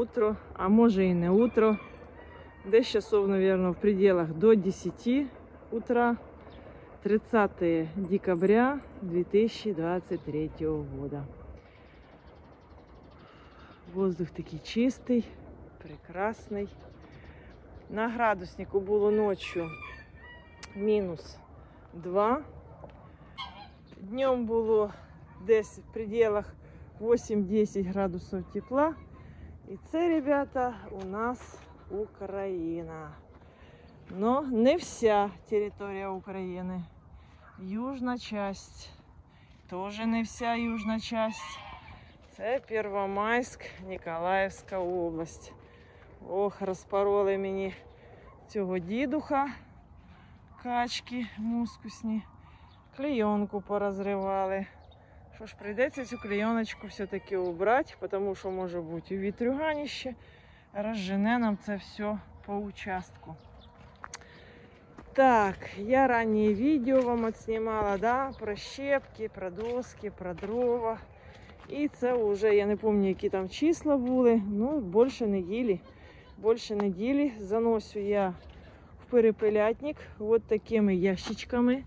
утро, а може і не утро. Десь часов, мабуть, в пределах до 10 утра. 30 декабря 2023 года. Воздух такий чистий, прекрасний. На градуснику було ночью мінус 2. Днем було десь в пределах 8-10 градусів тепла. І це, ребята, у нас Україна. Но не вся територія України. Южна часть. Тоже не вся южна часть. Це Первомайськ, Ніколаївська область. Ох, розпороли мені цього дідуха. Качки мускусні. Клейонку порозривали. Що ж, прийдеться цю клейоночку все-таки убрати, тому що може бути вітрюганіще. Розжене нам це все по участку. Так, я ранние видео вам отснимала, да, про щепки, про доски, про дрова. І це вже, я не пам'ятаю, які там числа були, ну, більше неділі. Більше неділі заносю я в перепелятник от такими ящичками.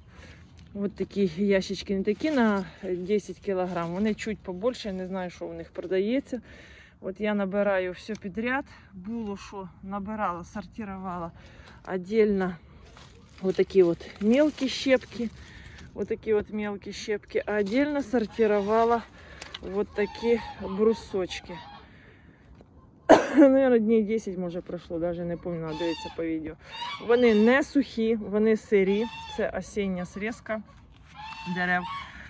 От такі ящички, не такі на 10 кг, вони чуть побольше, не знаю, що в них продається. От я набираю все підряд. Було що набирала, сортувала отдельно вот такие вот мелкие щепки, вот такие вот мелкие щепки, а отдельно сортировала вот такие брусочки. Наверное, днів 10 може пройшло, даже не пам'ятаю, дивіться по відео. Вони не сухі, вони сирі. Це осіння срізка дерев.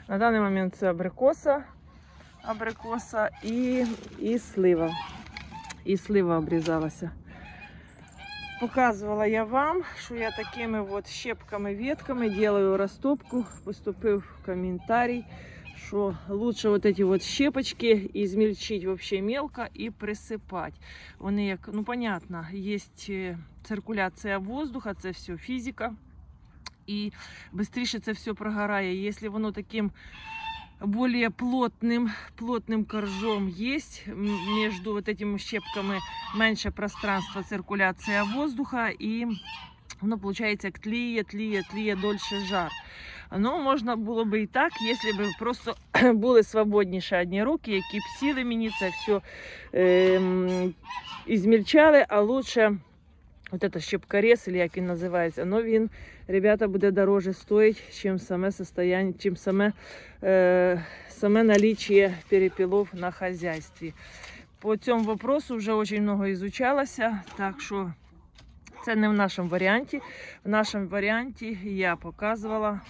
На даний момент це абрикоса, абрикоса і, і слива. І слива обрізалася. Показувала я вам, що я такими от щепками, ветками делаю растопку. Поступив коментарій, що лучше вот эти вот щепочки измельчить вообще мелко і присипати. Вони як, ну понятно, є циркуляція воздуха, це все фізика. І швидше це все прогорає. Якщо воно таким более плотным, плотным коржом есть м, между вот этими щепками меньше пространства циркуляция воздуха и воно получается як тліє, тліє, тліє дольше жар. Ну, можна було би і так, якщо б просто були свободніші одні руки, які б сіли мені це все ем, ізмільчали, а лучше вот это щепкорез, или як він називається, но він, ребята, буде дороже стоїть, чим саме состояние, чим саме, е, саме наличие перепілов на хозяйстві. По цьому вопросу вже дуже много изучалося, так що це не в нашому варіанті. В нашому варіанті я показувала.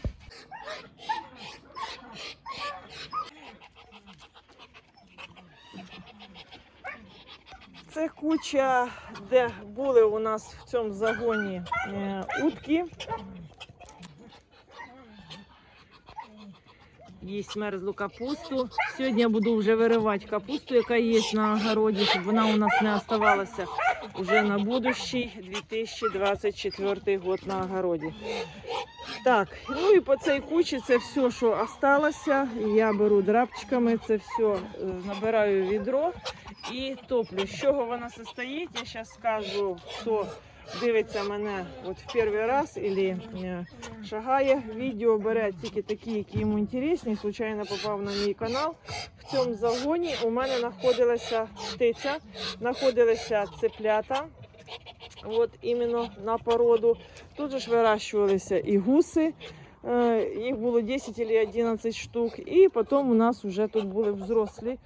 Це куча, де були у нас в цьому загоні е, утки. Їсть мерзлу капусту. Сьогодні я буду вже виривати капусту, яка є на огороді, щоб вона у нас не оставалася вже на будущий 2024 год на огороді. Так, ну і по цій кучі це все, що осталося. Я беру драпчиками, це все е, набираю відро і топлю. З чого вона состоїть, я зараз скажу, хто дивиться мене от в перший раз і шагає. Відео бере тільки такі, які йому інтересні. Случайно попав на мій канал. В цьому загоні у мене знаходилася птиця, знаходилися цеплята. От іменно на породу. Тут же ж вирощувалися і гуси. Е, Їх було 10 чи 11 штук. І потім у нас вже тут були взрослі,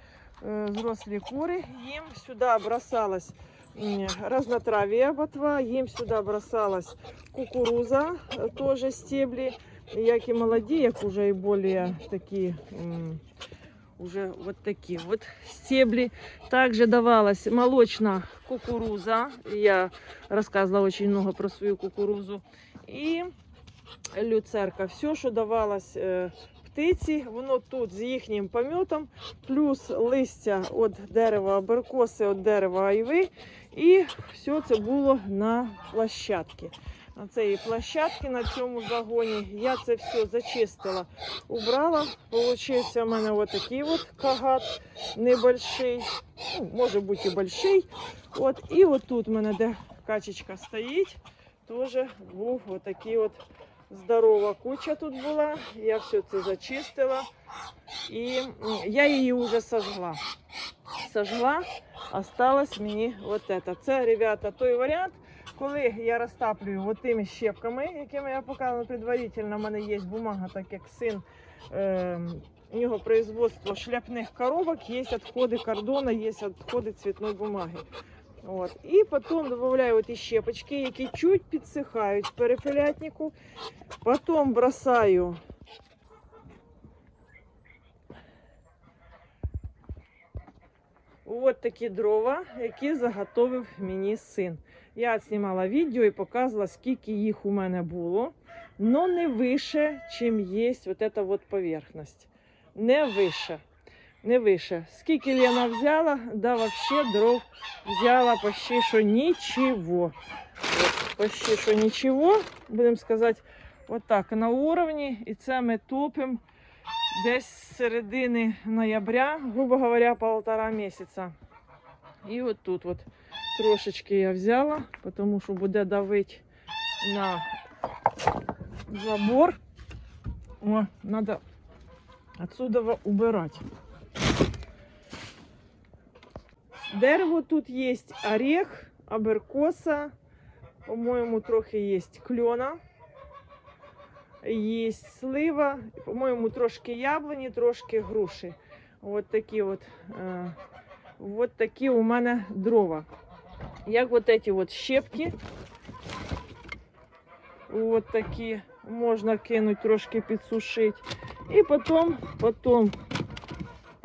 е, взрослі кури. Їм сюди бросалась разнотравие ботва, їм сюди бросалась кукуруза, е, теж стеблі, як і молоді, як уже більш такі. м, Уже вот такие вот стебли. Также давалась молочная кукуруза. Я рассказывала очень много про свою кукурузу. І люцерка. Все, що давалось е, птиці, воно тут з їхнім помітом, плюс листя від дерева аберкоси, від дерева айви. І все це було на площадці. на цієї площадки на цьому загоні. Я це все зачистила, убрала. Получився в мене отакий от кагат небольший, ну, може бути і больший. От, і отут в мене, де качечка стоїть, теж був отакий от здорова куча тут була. Я все це зачистила. І я її вже сожгла. Сожгла, осталось мені от это. Це, ребята, той варіант, коли я розтаплюю от тими щепками, якими я показала предварительно, в мене є бумага, так як син. Е, у нього производство шляпних коробок, є відходи кордона, є відходи цвітної бумаги. От. І потім додаю ті щепочки, які чуть підсихають в. Потім бросаю От такі дрова, які заготовив мені син. Я знімала відео і показувала, скільки їх у мене було, але не вище, чим є эта вот поверхність. Не вище. Не вище. Скільки Лена взяла, да вообще дров взяла почти що нічого. Почти що нічого, будемо сказати, отак на уровні. І це ми топимо десь з середини ноября, грубо говоря, полтора місяця. І от тут от трошечки я взяла, тому що буде давити на забор. О, треба отсюда убирати. Дерево тут є орех, аберкоса, по-моєму, трохи є кльона. Є слива, по-моєму, трошки яблуні, трошки груші. От такі от, е, от такі у мене дрова. Як от ці от щепки. От такі можна кинути, трошки підсушити. І потім, потім,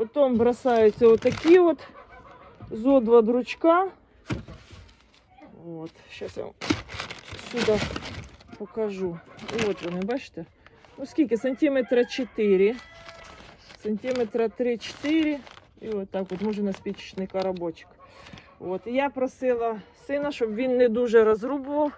потім бросаються отакі от зо два дручка. От, зараз я вам сюди покажу. От вони, бачите? Ну скільки? Сантиметра 4, сантиметра 3-4. І от так от, може на спічечний коробочок. От. Я просила сина, щоб він не дуже розрубував.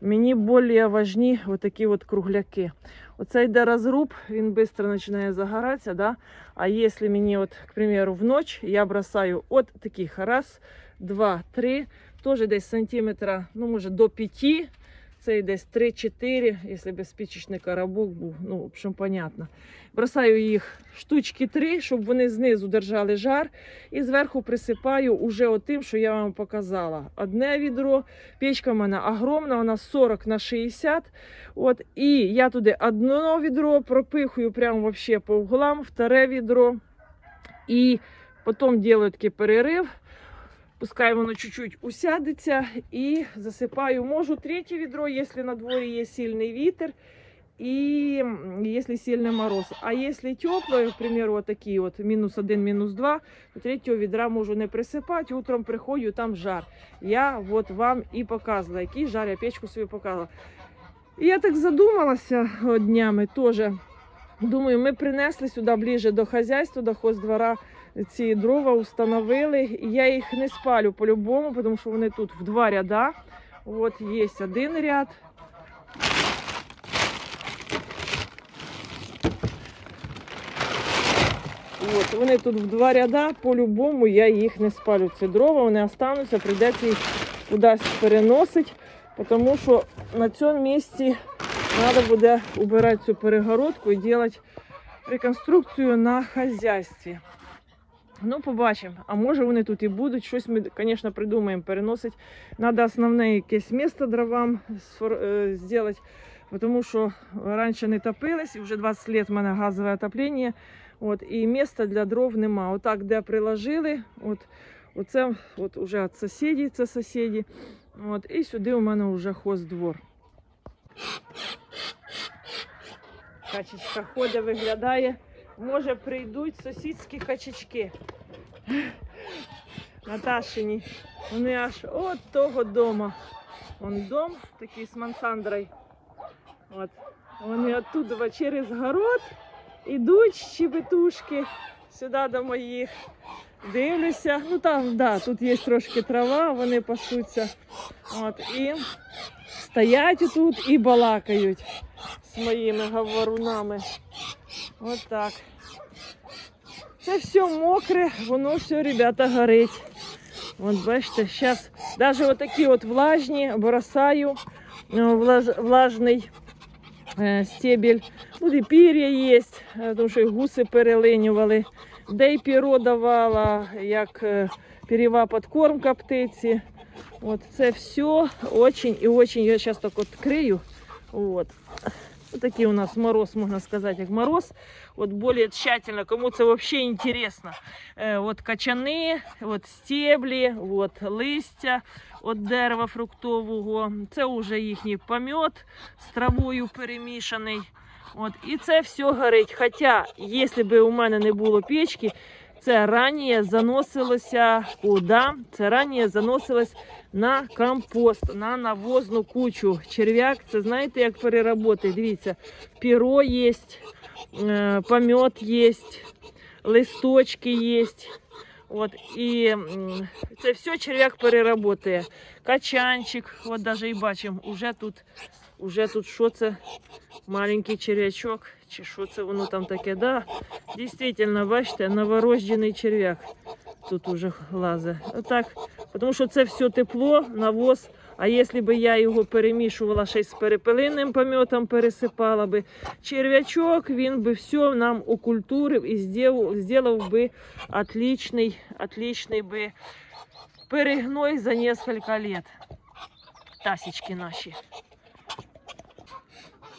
Мені більш важні отакі от кругляки. Оце йде розруб, він швидко починає загоратися. Да? А якщо мені, от, к примеру, в ніч я бросаю от таких раз, два, три, теж десь сантиметра, ну може до п'яти. Це десь 3-4, якщо би спічечний коробок був, ну, в общем, понятно. Бросаю їх штучки 3, щоб вони знизу держали жар. І зверху присипаю уже отим, що я вам показала. Одне відро, печка в мене огромна, вона 40 на 60. От, і я туди одне відро пропихую прямо вообще по углам, вторе відро. І потім роблю такий перерив. Пускай воно чуть-чуть усядеться і засипаю. Можу третє відро, якщо на дворі є сильний вітер і якщо сильний мороз. А якщо тепло, к примеру, от мінус один, мінус два, то третього відра можу не присипати. Утром приходжу, там жар. Я от вам і показувала, який жар, я печку собі показувала. І я так задумалася днями теж. Думаю, ми принесли сюди ближче до хазяйства, до хоздвора ці дрова установили. І Я їх не спалю по-любому, тому що вони тут в два ряда. От є один ряд. От, вони тут в два ряда, по-любому я їх не спалю. Ці дрова, вони остануться, прийдеться їх кудись переносити, тому що на цьому місці треба буде убирати цю перегородку і робити реконструкцію на хазяйстві. Ну, побачимо. А може вони тут і будуть. Щось ми, звісно, придумаємо переносити. Треба основне якесь місце дровам е, зробити, тому що раніше не топились, і вже 20 років в мене газове отоплення. От, і місця для дров нема. Отак, де приложили, от, оце от уже від сусідів, це сусіді. От, і сюди у мене вже хоздвор. Качечка ходить, виглядає. Може, прийдуть сусідські качечки. Наташині. Вони аж от того дома. Вон дом такий з мансандрою. От. Вони оттуда через город ідуть щебетушки сюди до моїх. Дивлюся, ну там, да, тут є трошки трава, вони пасуться. От, і стоять тут і балакають з моїми говорунами. От так. Це все мокре, воно все, ребята, горить. От бачите, зараз навіть отакі от влажні бросаю е, влаж, влажний е, стебель. І пір'я є, е, тому що гуси перелинювали. Де піро давала, як е, пірєва подкормка птиці. От це все очень і очень. Я зараз так от крию. От. Такий у нас мороз, можна сказати, як мороз. От більш тщательно, кому це взагалі інтересно. Е, от качани, от стеблі, от листя от дерева фруктового. Це вже їхній помет з травою перемішаний. От, і це все горить. Хоча, якщо б у мене не було печки, це раніше заносилося куди? Це раніше заносилось на компост, на навозну кучу. Черв'як, це знаєте, як переработати. Дивіться, піро є, е, помет є, листочки є. От, і це все черв'як переработає. Качанчик, от даже і бачимо, уже тут, уже тут що це? Маленький черв'ячок, чи що це воно там таке? Да, дійсно, бачите, новорождений черв'як тут уже лазить. Отак, тому що це все тепло, навоз. А якщо б я його перемішувала ще з перепелинним пометом, пересипала би черв'ячок, він би все нам окультурив і зробив, би отличний, отличний би перегной за несколько лет. Тасічки наші.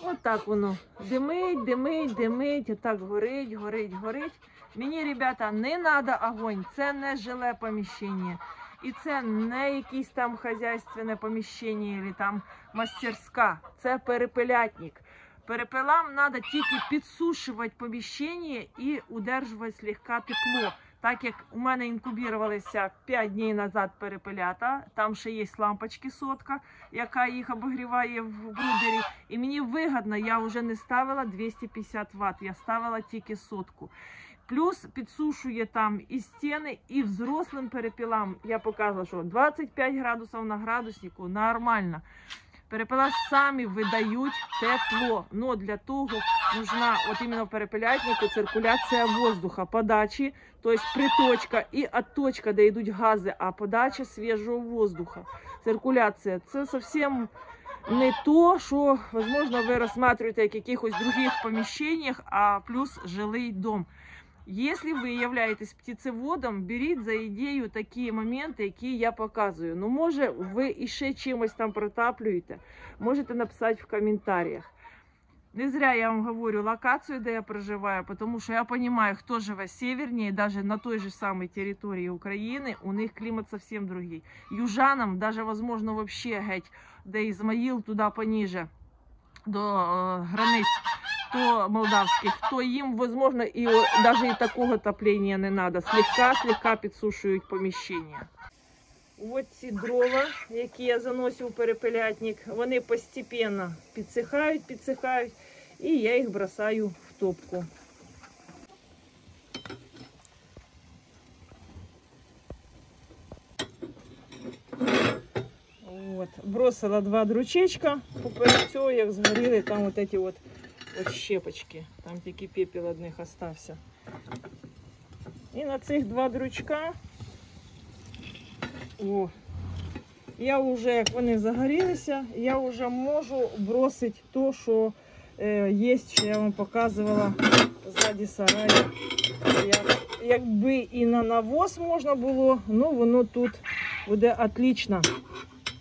От воно. Димить, димить, димить, отак горить, горить, горить. Мені, ребята, не треба огонь, це не жиле поміщення. І це не якесь там хазяйственне поміщення, або там мастерська. Це перепелятник. Перепелам треба тільки підсушувати поміщення і удержувати слегка тепло. Так як у мене інкубірувалися 5 днів назад перепелята, там ще є лампочки сотка, яка їх обігріває в брудері. І мені вигідно, я вже не ставила 250 Вт, я ставила тільки сотку. Плюс підсушує там і стіни, і взрослим перепілам. Я показувала, що 25 градусів на градуснику нормально. Перепела самі видають тепло. Но для того нужна от іменно в перепелятнику циркуляція воздуха, подачі, тобто приточка і отточка, де йдуть гази, а подача свіжого воздуха. Циркуляція це зовсім не то, що, возможно, ви розглядаєте як якихось других поміщеннях, а плюс жилий дом. Если ви являєтесь птицеводом, беріть за ідею такі моменти, які я показую. Ну, може, ви іще чимось там протаплюєте, можете написати в коментарях. Не зря я вам говорю локацію, де я проживаю, тому що я розумію, хто живе северніше, навіть на той же самій території України, у них клімат зовсім другий. Южанам, навіть, можливо, вообще геть, де Ізмаїл туди поніже, до е, границь то молдавських, то їм, можливо, і навіть і такого топлення не треба. Слегка, слегка підсушують поміщення. Ось ці дрова, які я заносив у перепелятник, вони постепенно підсихають, підсихають, і я їх бросаю в топку. Бросила два дручечка, поперед цього, як згоріли там от эти от от щепочки. Там тільки пепел одних остався. І на цих два дручка. О, я вже, як вони загорілися, я вже можу бросити то, що е, є, що я вам показувала ззаді сараю. Як, якби і на навоз можна було, ну воно тут буде отлично.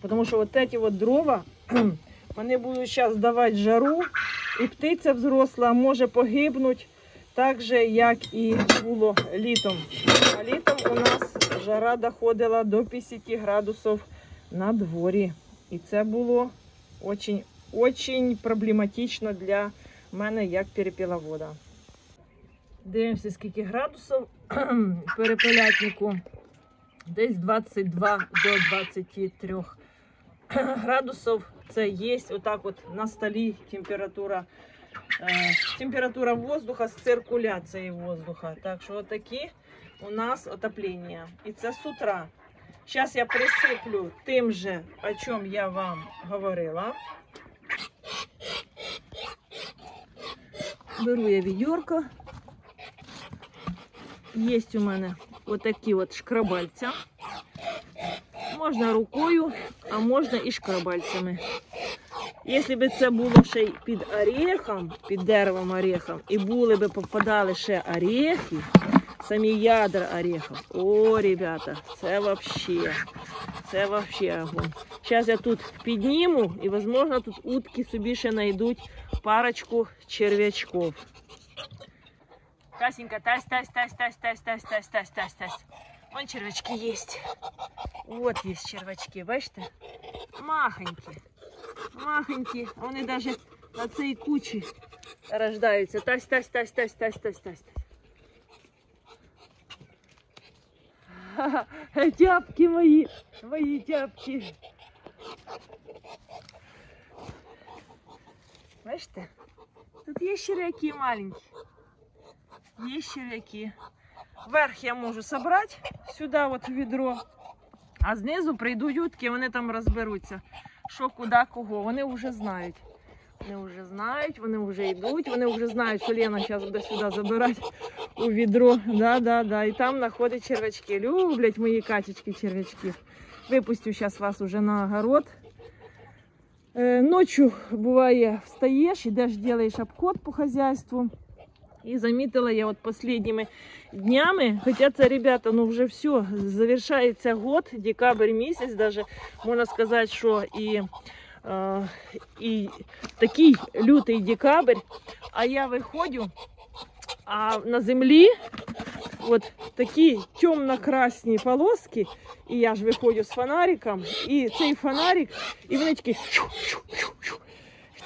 Тому що от ці от дрова, вони будуть зараз давати жару, і птиця взросла може погибнути так же, як і було літом. А літом у нас жара доходила до 50 градусів на дворі. І це було дуже, проблематично для мене як перепіловода. Дивимося, скільки градусів перепелятнику. Десь 22 до 23 градусів. Це є отак от на столі температура. Е, температура воздуха з циркуляцією воздуха. Так що отакі у нас отоплення. І це з утра. Зараз я присиплю тим же, о чому я вам говорила. Беру я відьорко. Є у мене отакі от шкрабальця. Можна рукою, а можна і шкрабальцями. Якщо б це було ще й під орехом, під деревом орехом, і були б попадали ще орехи, самі ядра орехів. О, ребята, це вообще, це вообще огонь. Зараз я тут підніму і, можливо, тут утки собі ще знайдуть парочку черв'ячків. Тасенька, тась, тась, тась, тась, тась, тась, тась, тась, тась. Вон червячки есть. Вот есть червячки, бачите? Махонькі. Махонькі. Вони даже на цій кучі рождаються. Тась, тась, тась, тась, тась, тась, тась. Ха-ха, Тяпки мої, мої тяпки. Бачите? Тут є червяки маленькі. Є червяки. Верх я можу собрати сюди, от відро, а знизу прийдуть утки, вони там розберуться, що, куди, кого. Вони вже знають. Вони вже знають, вони вже йдуть, вони вже знають, що Лена зараз буде сюди забирати у відро. Да, да, да. І там знаходять червячки. Люблять мої качечки червячки. Випустю зараз вас уже на огород. Е, ночью буває встаєш, ідеш, робиш обход по хазяйству. І замітила я от последніми днями, хоча це, ребята, ну вже все, завершається год, декабрь місяць, даже. Можна сказати, що і, е, і такий лютий декабрь, а я виходжу, а на землі от такі темно-красні полоски, і я ж виходжу з фонариком, і цей фонарик, і вони такі.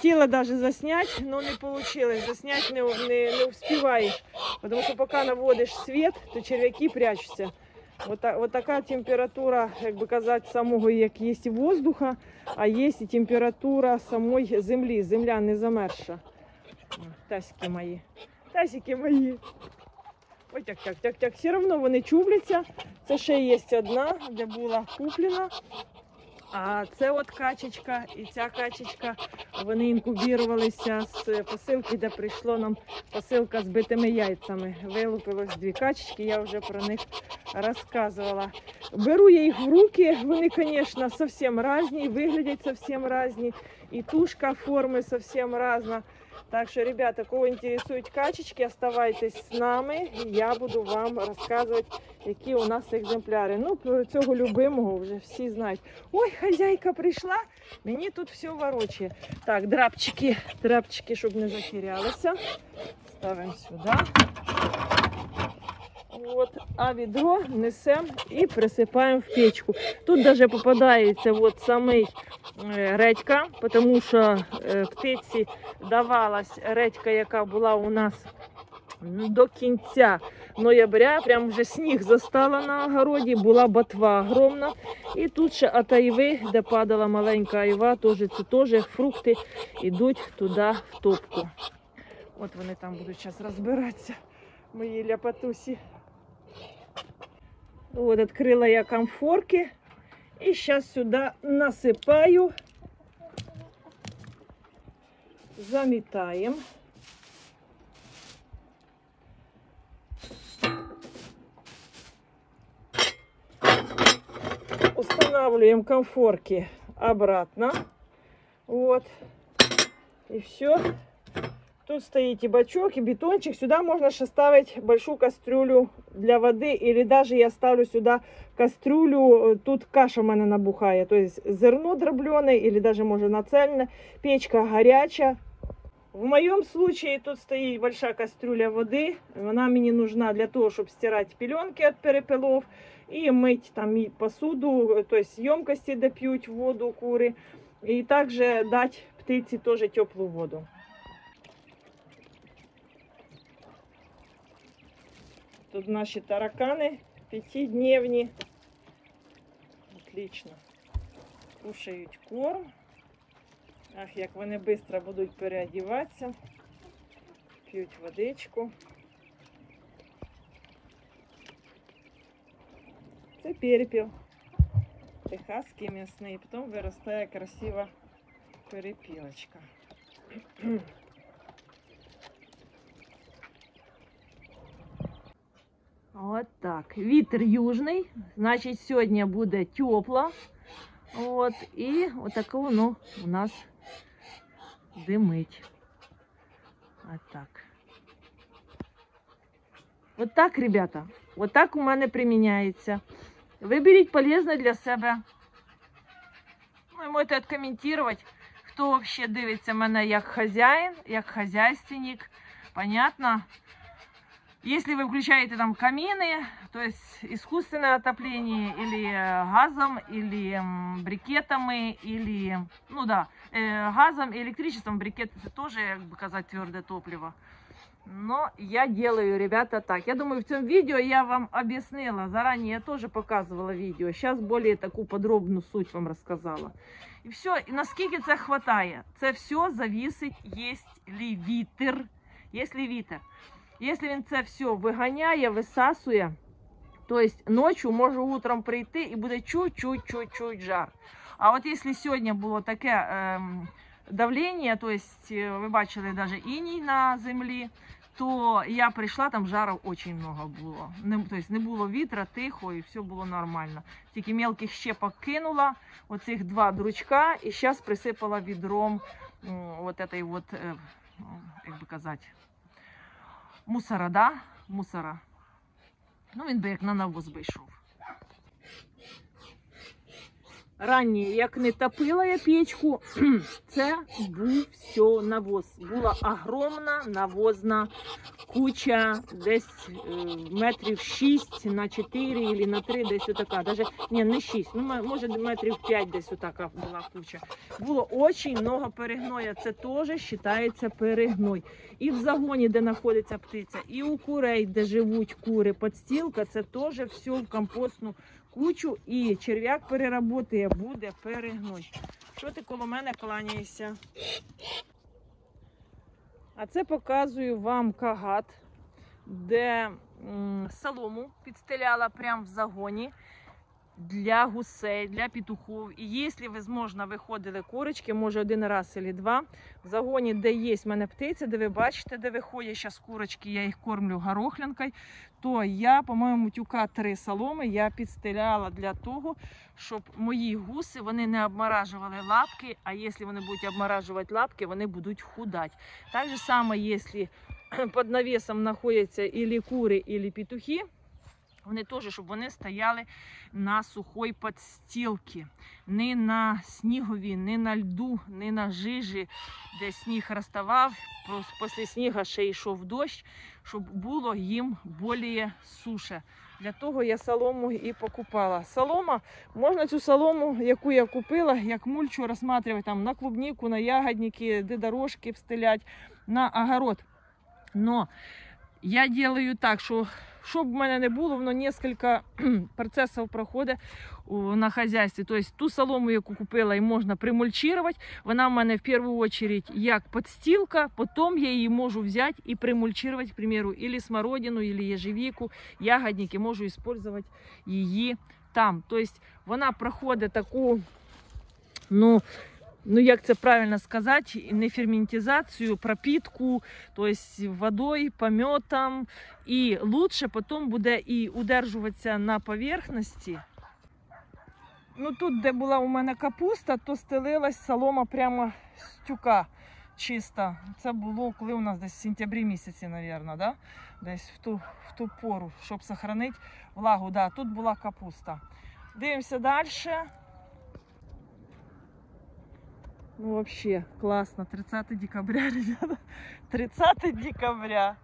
Хотіла даже засняти, але не вийшло. Засняти не, не, не успіваєш. Тому що поки наводиш світ, то черв'яки прячуться. Вот, вот така температура, як би казати, самого, як є і воздуха, а є і температура самої землі. Земля не замерзша. Тасики мої. Тасики мої. Ой, так, так, так, так. Все одно вони чубляться. Це ще є одна, де була куплена. А це от качечка і ця качечка, вони інкубірувалися з посилки, де прийшло нам посилка з битими яйцями. Вилупилось дві качечки, я вже про них розказувала. Беру я їх в руки, вони, звісно, зовсім різні, виглядять зовсім різні, і тушка форми зовсім різна. Так що, ребята, кого інтересують качечки, оставайтесь з нами. Я буду вам розказувати, які у нас екземпляри. Ну, про цього любимого вже всі знають. Ой, хазяйка прийшла, мені тут все ворочає. Так, драпчики, драпчики, щоб не затерялися. Ставимо сюди. От, а відро несемо і присипаємо в печку. Тут навіть попадається от самий е, редька, тому що е, птиці давалась редька, яка була у нас до кінця ноября. Прям вже сніг застала на огороді, була ботва огромна. І тут ще от айви, де падала маленька айва, теж це теж фрукти йдуть туди в топку. От вони там будуть зараз розбиратися, мої ляпатусі. Вот открыла я комфорки. И сейчас сюда насыпаю. Заметаем. Устанавливаем комфорки обратно. Вот. И все. Тут стоит и бачок, и бетончик. Сюда можно ще ставить большую кастрюлю для воды. Или даже я ставлю сюда кастрюлю. Тут каша в мене набухає. То есть зерно дробленое, или даже може нацельне. Печка горяча. В моем случае тут стоит большая кастрюля воды. Вона мені нужна для того, щоб стирати пеленки від перепелов і мить там і посуду, то есть емкості, де воду кури. І також дати птиці теж теплу воду. Тут наші таракани п'ятидневні. Отлично. Кушають корм. Ах, як вони швидко будуть переодіватися. П'ють водичку. Це перепіл. Техаський м'ясний. Потім виростає красива перепілочка. От так. Вітер южний, значить, сьогодні буде тепло. От, і отаке воно у нас димить. От так. От так, ребята. От так у мене приміняється. Виберіть полезне для себе. Ну, і можете відкоментувати, хто взагалі дивиться мене як хазяїн, як хазяйственник. Понятно? Если вы включаете там камины, то есть искусственное отопление или э, газом, или м, брикетами, или, ну да, э, газом и электричеством брикет это тоже, как бы сказать, твердое топливо. Но я делаю, ребята, так. Я думаю, в цьому відео я вам объяснила. Заранее я тоже показывала видео. Сейчас более таку подробну суть вам розказала. І все, і наскільки це хватає? Це все зависить, є ли вітер. Є ли вітер. Якщо він це все виганяє, висасує, то ночі може утром прийти і буде чуть-чуть-чуть-чуть жар. А от якщо сьогодні було таке ем, давлення, то есть е, ви бачили навіть іній на землі, то я прийшла, там жару дуже много було. Не, то есть не було вітра, тихо і все було нормально. Тільки мелких щепок кинула, оцих два дручка, і зараз присипала відром м, от этой вот, е, як би казати, мусора, да? Мусора. Ну, він би як на навоз би йшов. Ранні, як не топила я печку, це був все навоз. Була огромна навозна куча, десь е, метрів 6 на 4 або на 3, десь отака. Даже, ні, не 6, ну, може метрів 5 десь отака була куча. Було дуже много перегноя, це теж вважається перегной. І в загоні, де знаходиться птиця, і у курей, де живуть кури, подстілка, це теж все в компостну кучу, і черв'як переработає, буде перегнуть. Що ти коло мене кланяєшся? А це показую вам кагат, де м, солому підстеляла прямо в загоні для гусей, для петухів. І якщо, возможно, виходили курочки, може один раз або два, в загоні, де є в мене птиця, де ви бачите, де виходять зараз курочки, я їх кормлю горохлянкою, то я, по-моєму, тюка три соломи я підстеляла для того, щоб мої гуси вони не обморажували лапки, а якщо вони будуть обморажувати лапки, вони будуть худати. Так само, якщо під навісом знаходяться і кури, і петухи, вони теж, щоб вони стояли на сухой подстілці, не на снігові, не на льду, не на жижі, де сніг розставав, після снігу ще йшов дощ, щоб було їм більше суше. Для того я солому і покупала. Солома, можна цю солому, яку я купила, як мульчу розсматривати там на клубніку, на ягодники, де дорожки встилять, на огород. Но я делаю так, що щоб в мене не було, воно несколько процесів проходить на хазяйстві. Тобто ту солому, яку купила, і можна примульчувати. Вона в мене в першу чергу як подстілка, потім я її можу взяти і примульчувати, к примеру, или смородину, или ежевіку, ягодники, можу використовувати її там. Тобто вона проходить таку, ну, ну як це правильно сказати, не ферментизацію, пропитку, тобто водою, пометом. І лучше потім буде і удержуватися на поверхності. Ну тут, де була у мене капуста, то стелилась солома прямо з тюка чиста. Це було коли у нас десь в сентябрі місяці, мабуть, да? десь в ту, в ту пору, щоб зберігати влагу. Да, тут була капуста. Дивимося далі. Ну, вообще классно. 30 декабря, ребята. 30 декабря.